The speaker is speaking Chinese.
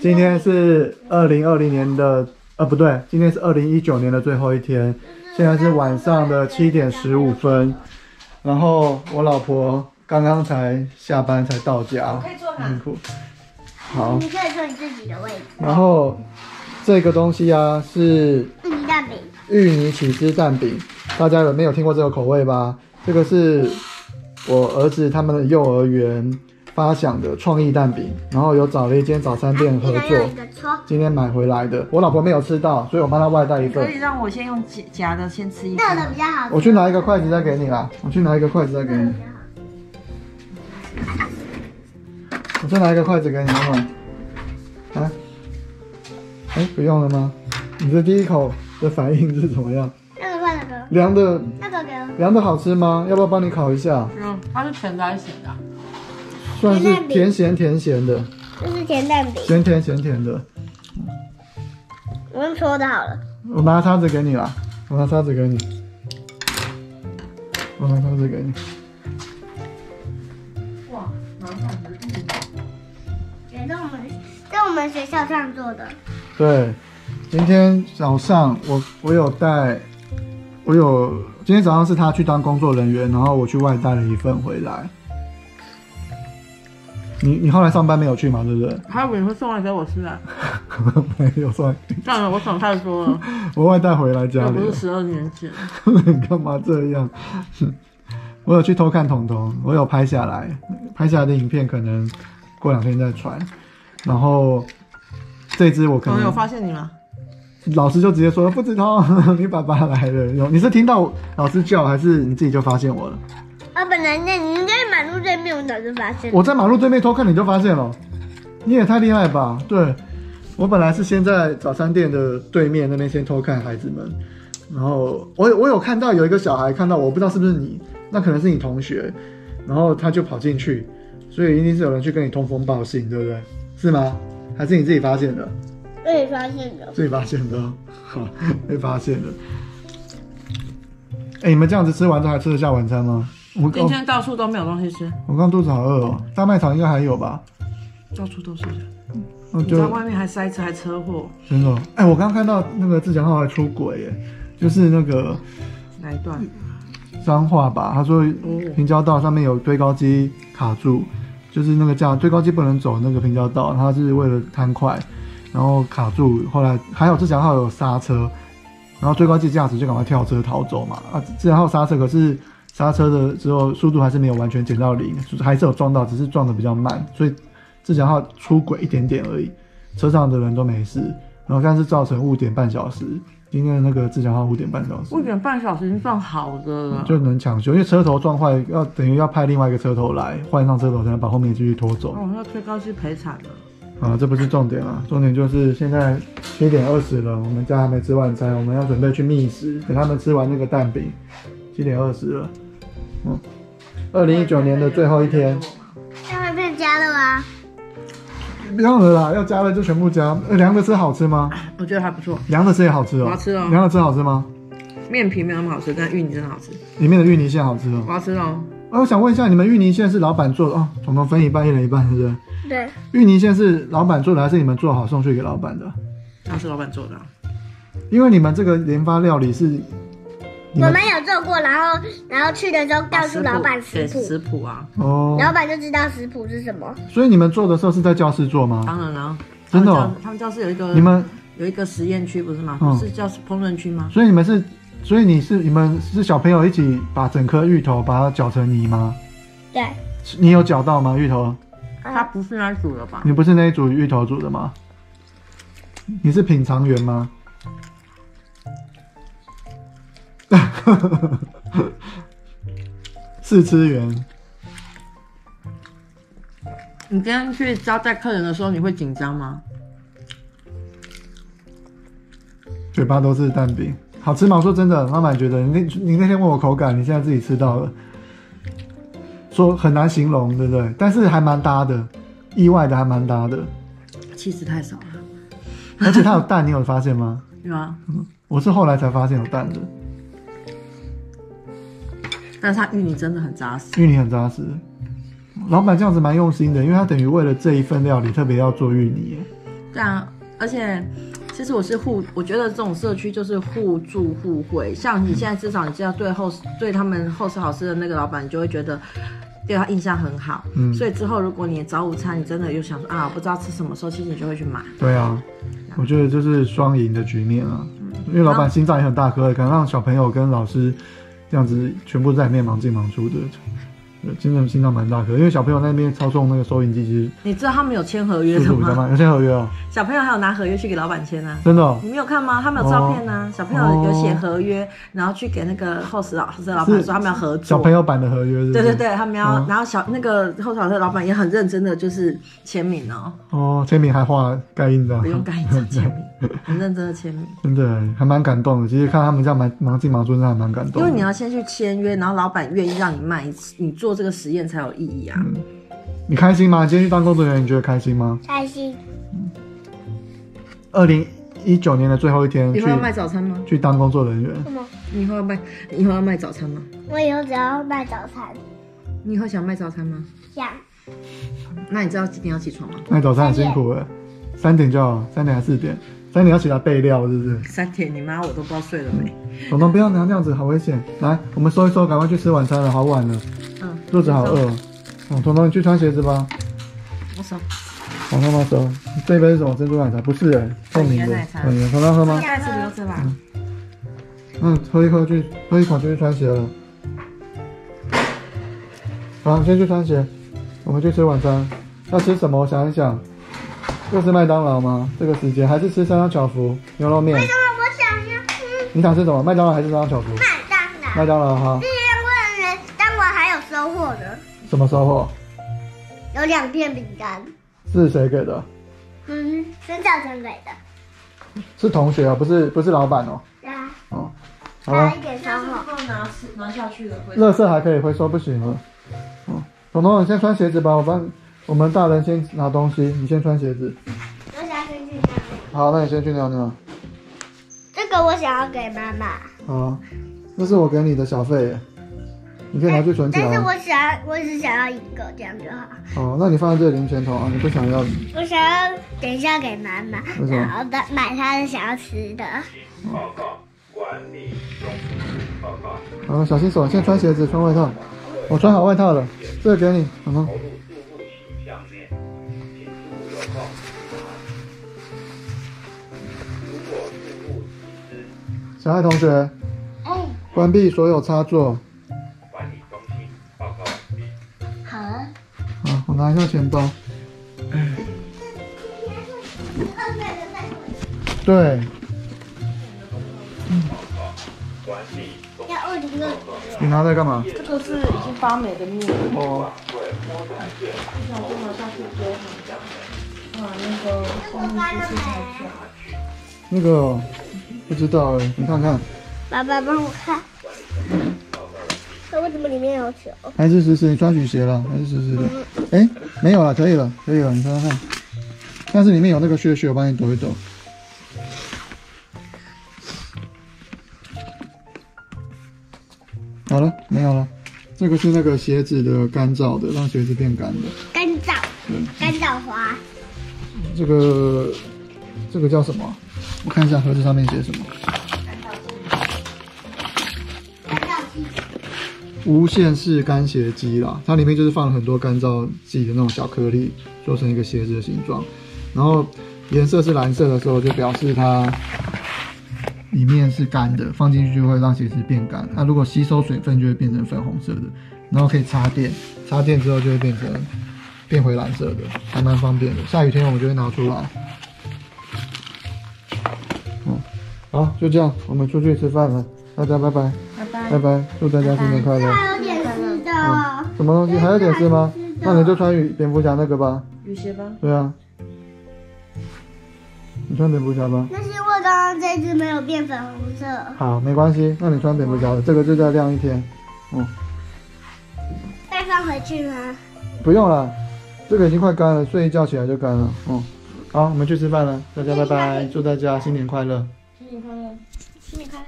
今天是二零二零年的，呃，不对，今天是二零一九年的最后一天，现在是晚上的七点十五分，然后我老婆刚刚才下班才到家，可以坐哪辛苦。好，你可以坐你自己的位置。然后这个东西啊是芋泥蛋饼，芋泥起司蛋饼，大家有没有听过这个口味吧？这个是我儿子他们的幼儿园发想的创意蛋饼，然后有找了一间早餐店合作。今天买回来的。我老婆没有吃到，所以我帮她外带一份可以。让我先用夹夹的先吃一热的份。比较好吃。我去拿一个筷子再给你啦，我去拿一个筷子再给你，我再拿一个筷子给你，好不好？啊？哎，不用了吗？你的第一口的反应是怎么样？那个换那个，凉的那个给我。凉的好吃吗？要不要帮你烤一下？嗯，它是甜的还是咸的啊？算是甜咸甜咸的，这是甜蛋饼，咸甜咸甜的。我用戳的好了。我拿叉子给你啦，我拿叉子给你，我拿叉子给你。哇，蛮好的。也是我们在我们学校上做的。对，今天早上我我有带，我有今天早上是他去当工作人员，然后我去外带了一份回来。你你后来上班没有去嘛？对不对？还以为你会送来给我吃啊？没有送，算了，我想太多了，我外带回来家里不是十二年前。你干嘛这样？我有去偷看彤彤，我有拍下来，拍下来的影片可能过两天再传。然后这只我可能发现你吗？老师就直接说不知道，你爸爸来了。有你是听到老师叫，还是你自己就发现我了？啊，本来那你应该马路对面，我早就发现了。我在马路对面偷看你就发现了，你也太厉害吧？对，我本来是先在早餐店的对面那边先偷看孩子们，然后我有我有看到有一个小孩看到我，不知道是不是你，那可能是你同学，然后他就跑进去，所以一定是有人去跟你通风报信，对不对？是吗？还是你自己发现的？自己发现的。自己发现的，好，被发现的。哎、你们这样子吃完之后还吃得下晚餐吗？我今天到处都没有东西吃，我刚肚子好饿哦，大卖场应该还有吧？到处都是人。那就你在外面还塞车，还车祸，真的哦，哎、我刚刚看到那个志强号还出轨耶，就是那个哪一段？脏话吧，他说哦平交道上面有堆高机卡住，就是那个架堆高机不能走那个平交道，他是为了贪快，然后卡住，后来还有志强号有刹车，然后追高机驾驶就赶快跳车逃走嘛，啊，志强号刹车，可是刹车的之后速度还是没有完全减到零，就是还是有撞到，只是撞的比较慢，所以志强号出轨一点点而已，车上的人都没事，然后但是造成误点半小时，今天的那个自强号误点半小时。误点半小时已经算好的了。就能抢修，因为车头撞坏，要等于要派另外一个车头来换上车头，才能把后面继续拖走。哦，那推高是赔惨了。啊，这不是重点啊，重点就是现在七点二十了，我们家还没吃晚餐，我们要准备去觅食，等他们吃完那个蛋饼，七点二十了。嗯，二零一九年的最后一天，那会变加了吗？不用了啦，要加了就全部加。呃凉的吃好吃吗？我觉得还不错，凉的吃也好吃哦。我要吃哦凉的吃好吃吗？面皮没有那么好吃，但芋泥真的好吃，里面的芋泥馅好吃哦。我要吃哦。啊，我想问一下，你们芋泥馅是老板做的哦？统统分一半，一人一半，是不是？对，芋泥馅是老板做的，还是你们做好送去给老板的？那是老板做的啊，因为你们这个研发料理是，我们有做过，然后然后去的时候告诉老板食给谱，食谱啊，哦，老板就知道食谱是什么。所以你们做的时候是在教室做吗？当然了。真的哦他们教他们教室有一个你们，有一个实验区不是吗？是叫烹饪区吗？所以你们是，所以你是你们是小朋友一起把整颗芋头把它搅成泥吗？对，你有搅到吗？芋头？他不是那一组的吧？你不是那一组芋头煮的吗？你是品尝员吗？试吃员。你今天去招待客人的时候，你会紧张吗？嘴巴都是蛋饼，好吃吗？我说真的，妈妈觉得你那你那天问我口感，你现在自己吃到了，说很难形容，对不对？但是还蛮搭的，意外的还蛮搭的，气势太少了，而且它有蛋，你有发现吗？有啊？我是后来才发现有蛋的，但是它芋泥真的很扎实。芋泥很扎实。老板这样子蛮用心的，因为他等于为了这一份料理特别要做芋泥。对啊，而且其实我是互，我觉得这种社区就是互助互惠。像你现在至少你知道对后对他们后食好吃的那个老板，你就会觉得对他印象很好。嗯所以之后如果你早午餐你真的又想说啊，不知道吃什么时候，其实你就会去买。对啊，我觉得就是双赢的局面啊，因为老板心脏也很大颗，可能让小朋友跟老师这样子全部在里面忙进忙出的，对真的心脏蛮大颗。因为小朋友那边操纵那个收银机，其实你知道他们有签合约的吗？有签合约哦，小朋友还有拿合约去给老板签啊。真的哦、你没有看吗？他们有照片呢、小朋友有写合约，然后去给那个后厨老后食老板说他们要合作。小朋友版的合约是是对对对，他们要，哦然后小那个后场的老板也很认真的，就是签名哦，哦，签名还画盖印章，不用盖印章签名，很 认真的签名。真的还蛮感动的。其实看他们这样忙忙进忙出，真的还蛮感动。因为你要先去签约，然后老板愿意让你卖你做这个实验才有意义啊。你开心吗？今天去当工作人员，你觉得开心吗？开心。二零一九年的最后一天你以后要卖早餐吗？去当工作人员，什么？你以后要卖，你以后要卖早餐吗？我以后只要卖早餐，你以后想卖早餐吗？想那你知道几点要起床吗？那早餐很辛苦了，三点就好，三点还是四点？三点要起来备料，是不是？三点，你妈我都不知道睡了没。彤彤不要拿这样子，好危险。来，我们收一收，赶快去吃晚餐了，好晚了，嗯，肚子好饿。哦，彤彤，你去穿鞋子吧。我手好，慢慢收。这杯是什么珍珠奶茶？不是哎，透明的奶茶。嗯，彤彤喝吗？下次留着吧。嗯，喝一喝去，喝一口就去穿鞋了。好，先去穿鞋，我们去吃晚餐。要吃什么？我想一想，又是麦当劳吗？这个时间还是吃三张巧福牛肉面？麦当劳我想要吃你想吃什么？麦当劳还是三张巧福？麦当劳。麦当劳哈。今天问人，但我还有收获的，什么收获？有两片饼干。是谁给的？嗯，孙小成给的。是同学啊，不是不是老板哦。对啊，哦，好了差一，点收获。够拿拿下去了。垃圾还可以回收，不行了。哦，彤彤，你先穿鞋子吧，我帮我们大人先拿东西，你先穿鞋子。我想要先去尿。好，那你先去尿尿。这个我想要给妈妈，好啊，那是我给你的小费耶，你可以拿去存起来。但是我想要，我只想要一个，这样就好。哦，那你放在这里零钱筒啊，你不想要？我想要等一下给妈妈，为什么然后的买她的想要吃的。报告管理中报告。好，小心手，先穿鞋子，穿外套。我穿好外套了，这个给你，彤彤。投入住户形象内，请注有报。如果住户已知小爱同学，哎，关闭所有插座。钱包。对，管理中要二零二。你拿在干嘛？这个是已经发霉的面，哦，想说拿下去多很啊，那个后面就是才去。那个哦不知道哎，你看看，爸爸帮我看。那为什么里面有球？还是湿湿，你抓取鞋了，还是湿湿的。哎，没有了，可以了，可以了，你看看看。但是里面有那个屑屑，我帮你抖一抖。好了，没有了。这个是那个鞋子的干燥的，让鞋子变干的。干燥，干燥花。这个这个叫什么？我看一下盒子上面写什么。无线式干鞋机啦，它里面就是放了很多干燥剂的那种小颗粒，做成一个鞋子的形状。然后颜色是蓝色的时候，就表示它里面是干的，放进去就会让鞋子变干。那如果吸收水分，就会变成粉红色的。然后可以插电，插电之后就会变成变回蓝色的，还蛮方便的。下雨天我就会拿出来。嗯，好，就这样，我们出去吃饭了，大家拜拜，拜拜祝大家新年快乐。还有点湿的。什么东西？还有点事吗？那你就穿雨蝙蝠侠那个吧。雨鞋吧。对啊，你穿蝙蝠侠吧。那是因为刚刚这只没有变粉红色。好，没关系，那你穿蝙蝠侠的，这个就再晾一天。嗯，再放回去吗？不用了，这个已经快干了，睡一觉起来就干了。嗯，好，我们去吃饭了，大家拜拜，祝大家新年快乐。新年快乐！新年快乐！